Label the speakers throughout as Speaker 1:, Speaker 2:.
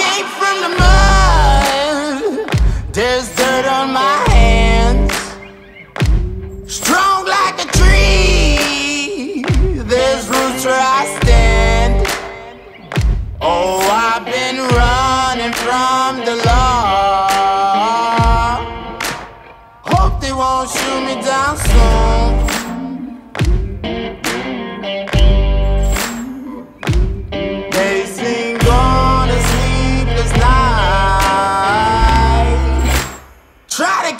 Speaker 1: came from the mud. There's dirt on my hands. Strong like a tree. There's roots where I stand. Oh, I've been running from the law. Hope they won't shoot me down soon.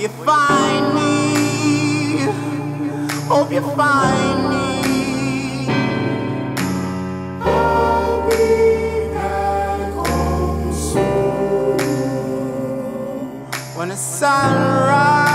Speaker 1: You find me? Hope you find me. I'll be back home soon. When the sun rise, when the sun